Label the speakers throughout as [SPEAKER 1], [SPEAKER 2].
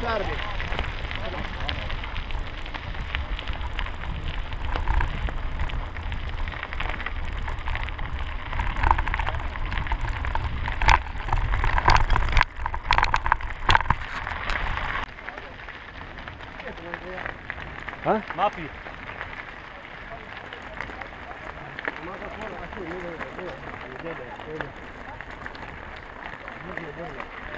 [SPEAKER 1] tarde. Hã?
[SPEAKER 2] Mapi.
[SPEAKER 1] Thank you.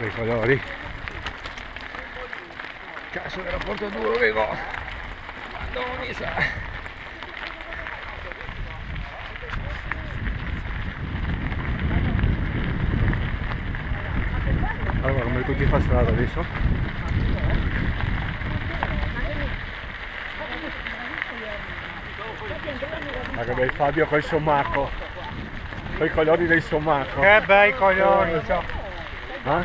[SPEAKER 1] Bei colori. Cazzo dell'aeroporto 2 avevo. Madonna sa. Allora come tutti fa strada adesso? Ma che bel Fabio col sommacco. Con i colori del sommacco.
[SPEAKER 2] Che bei coglioni.
[SPEAKER 1] А?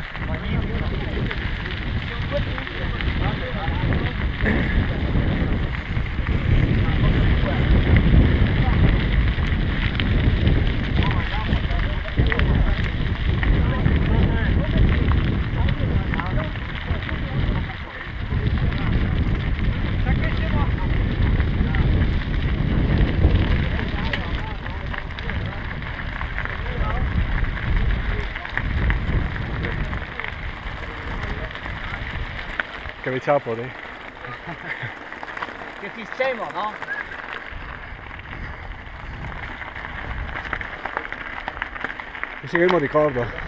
[SPEAKER 1] Che mi ciapo lì?
[SPEAKER 2] Che sistema, no?
[SPEAKER 1] Mi ricordo.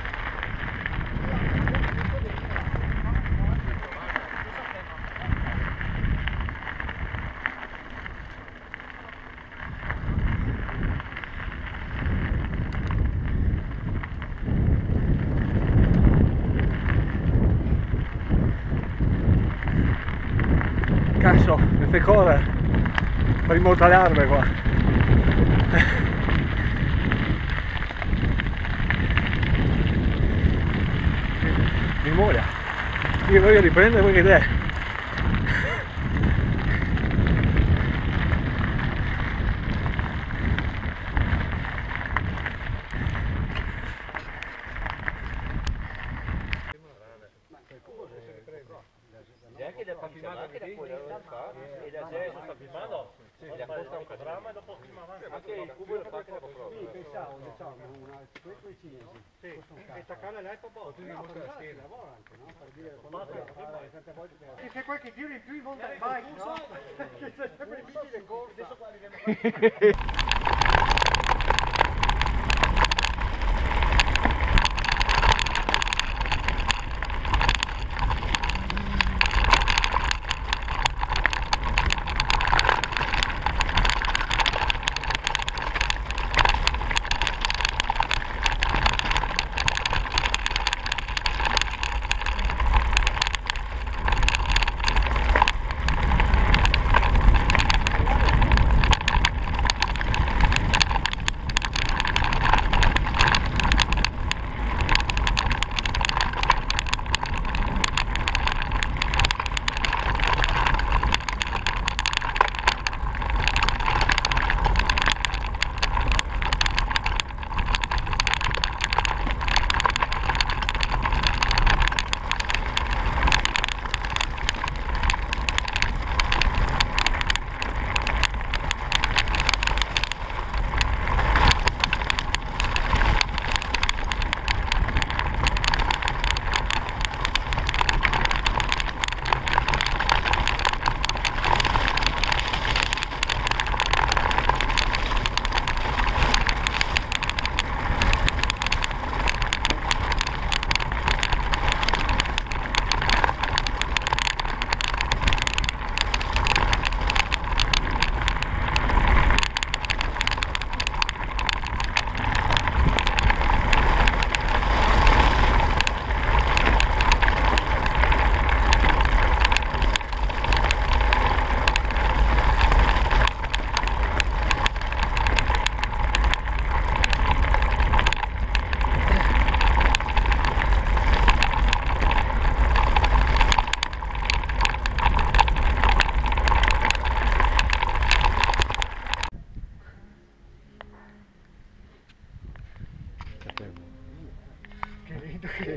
[SPEAKER 1] Cazzo, mi fai correre per immortalarmi qua. Mi muore. Io voglio riprendere voi che te.
[SPEAKER 2] Anche fuori e da adesso sta filmando. Gli accosta un programma e dopo filma avanti. Anche il cubo lo fa che dopo
[SPEAKER 3] Sì, pensavo, diciamo, una, questo è cinese.
[SPEAKER 2] Sì, e staccare l'iPad poi tu mostri la scheda.
[SPEAKER 3] Lavora anche, no? Per dire.
[SPEAKER 2] E c'è qualche giro in più in mountain bike, no? Che c'è sempre. Ciò, un po'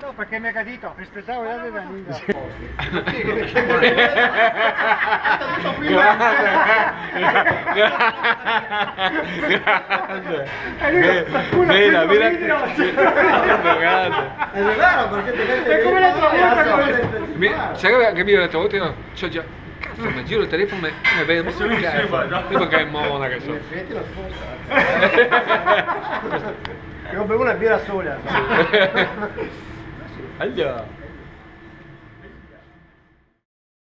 [SPEAKER 2] forza con i moli.
[SPEAKER 3] Che patrino.
[SPEAKER 2] Sono come che ti arrivi morto.
[SPEAKER 3] No, perché mi cadito. Aspettavo di avere venire.
[SPEAKER 4] Mira, mira. Grande.
[SPEAKER 3] È vero, perché ti mette
[SPEAKER 5] E come volta
[SPEAKER 4] Mi- sai che mi ho detto, io cioè, già, cazzo, mi giro il telefono e mi vedo, ma che cazzo? Io perché è mona che
[SPEAKER 3] In
[SPEAKER 4] so.
[SPEAKER 3] effetti lo sposta. Io bevo una birra sola.
[SPEAKER 4] Allora.